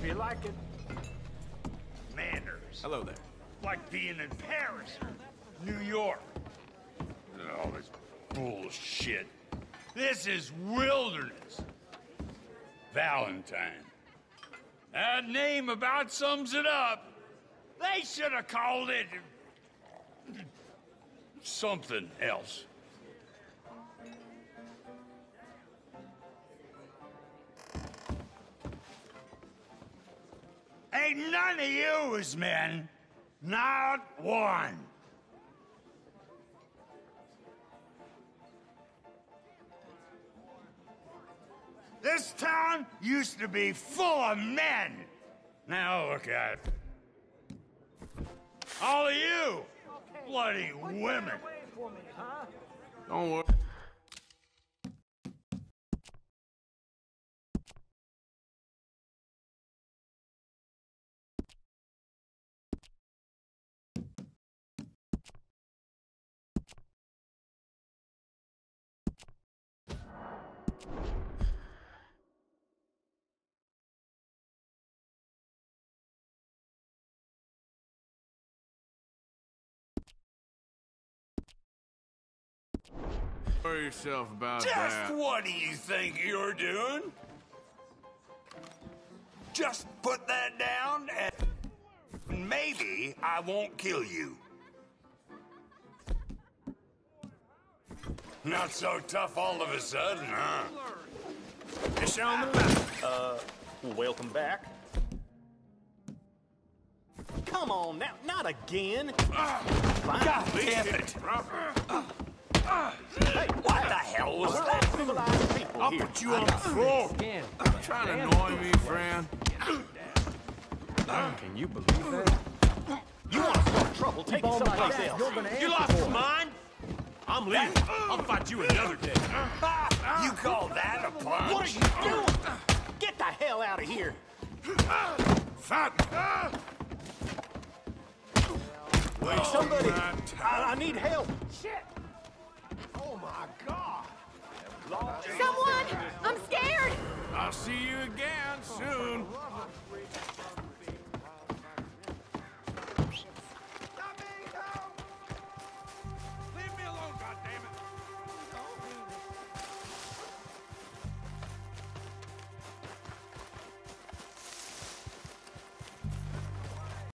Hope you like it. Manners. Hello there. Like being in Paris or New York. All this bullshit. This is wilderness. Valentine. That name about sums it up. They should have called it something else. Ain't none of yous, men. Not one. This town used to be full of men. Now look at it. All of you, bloody women. Don't worry. Worry yourself about Just that. what do you think you're doing? Just put that down and maybe I won't kill you. Not so tough all of a sudden, huh? Fish on the line. Uh, welcome back. Come on now, not again. Fine. God damn it! Hey, What the I'll here. put you on the floor. You trying to annoy me, friend? Can you believe that? You want to start trouble? Take it someplace else. You lost your mind? I'm leaving. I'll fight you another day. You call that a punch? What are you doing? Get the hell out of here. Fat. Wait, somebody. I, I need help. Shit. Oh my God! Someone! I'm scared! I'll see you.